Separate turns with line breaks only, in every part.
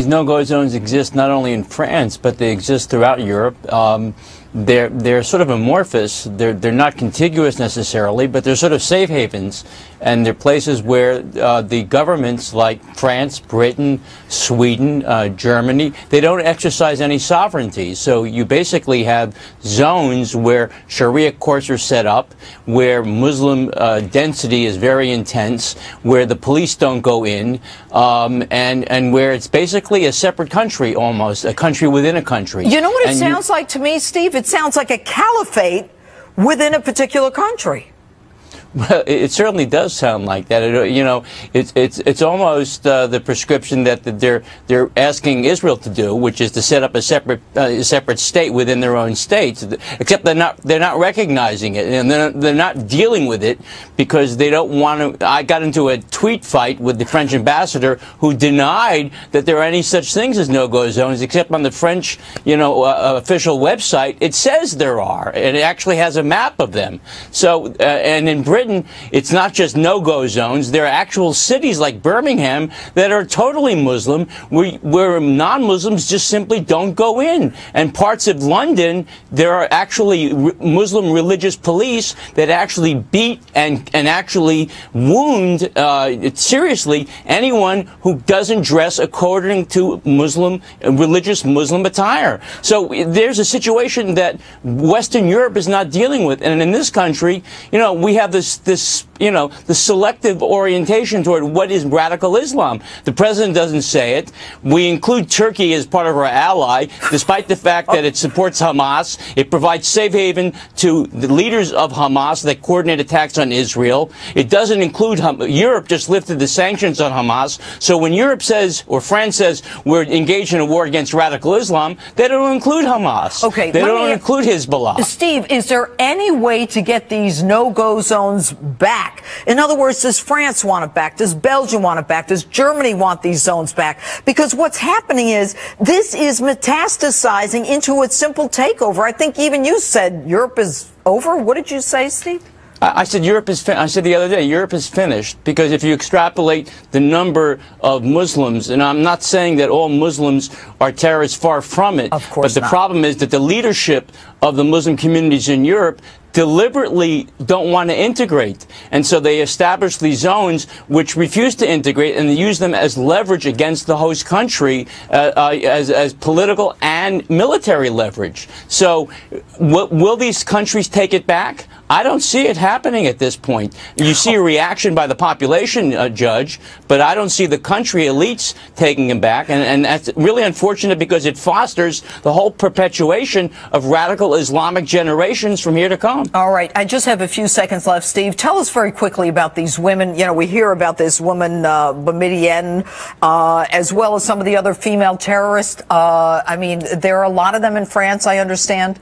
These no-go zones exist not only in France, but they exist throughout Europe. Um, they're they're sort of amorphous. They're they're not contiguous necessarily, but they're sort of safe havens, and they're places where uh, the governments like France, Britain, Sweden, uh, Germany, they don't exercise any sovereignty. So you basically have zones where Sharia courts are set up, where Muslim uh, density is very intense, where the police don't go in, um, and and where it's basically a separate country almost, a country within a country.
You know what it
And
sounds like to me, Steve? It sounds like a caliphate within a particular country.
Well, it, certainly does sound like that. It, you know, it's it's it's almost uh, the prescription that they're they're asking Israel to do, which is to set up a separate uh, separate state within their own states. Except they're not they're not recognizing it, and they're they're not dealing with it because they don't want to. I got into a tweet fight with the French ambassador who denied that there are any such things as no-go zones, except on the French you know uh, official website it says there are, and it actually has a map of them. So uh, and in Britain. Britain, it's not just no-go zones. There are actual cities like Birmingham that are totally Muslim, where, non-Muslims just simply don't go in. And parts of London, there are actually Muslim religious police that actually beat and, and actually wound uh, seriously anyone who doesn't dress according to Muslim, religious Muslim attire. So there's a situation that Western Europe is not dealing with. And in this country, you know, we have this this you know the selective orientation toward what is radical Islam. The president doesn't say it. We include Turkey as part of our ally, despite the fact that it supports Hamas. It provides safe haven to the leaders of Hamas that coordinate attacks on Israel. It doesn't include Ham Europe. Just lifted the sanctions on Hamas. So when Europe says or France says we're engaged in a war against radical Islam, they don't include Hamas.
Okay,
they don't include Hezbollah.
Steve, is there any way to get these no-go zones back? In other words, does France want it back? Does Belgium want it back? Does Germany want these zones back? Because what's happening is this is metastasizing into a simple takeover. I think even you said Europe is over. What did you say, Steve?
I I said Europe is. Fin- I said the other day Europe is finished because if you extrapolate the number of Muslims, and I'm not saying that all Muslims are terrorists, far from it.
Of course
But the
not.
problem is that the leadership of the Muslim communities in Europe deliberately don't want to integrate, and so they establish these zones which refuse to integrate, and they use them as leverage against the host country, uh, uh, as as political and military leverage. So, will these countries take it back? I don't see it happening at this point. You see a reaction by the population, uh, Judge, but I don't see the country elites taking him back. And, and that's really unfortunate because it fosters the whole perpetuation of radical Islamic generations from here to come.
All right. I just have a few seconds left. Steve, tell us very quickly about these women. You know, we hear about this woman, uh, Boumeddiene, uh, as well as some of the other female terrorists. Uh, I mean, there are a lot of them in France, I understand.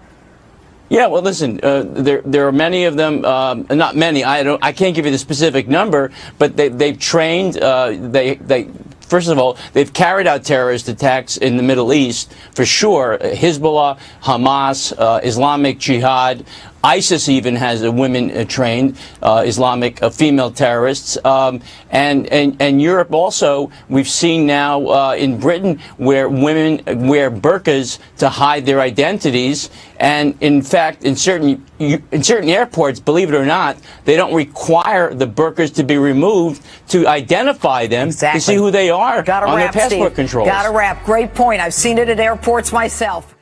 Yeah, well, listen, uh, there there are many of them. Um, not many. I don't. I can't give you the specific number, but they they've trained. Uh, they they. First of all, they've carried out terrorist attacks in the Middle East for sure. Hezbollah, Hamas, uh, Islamic Jihad, ISIS even has women uh, trained, uh, Islamic uh, female terrorists, um, and, and and Europe also. We've seen now uh, in Britain where women wear burqas to hide their identities, and in fact, in certain in certain airports, believe it or not, they don't require the burqas to be removed to identify them
Exactly.
to see who they are
Got
on
wrap,
their passport
Steve.
controls.
Got to wrap. Great point. I've seen it at airports myself.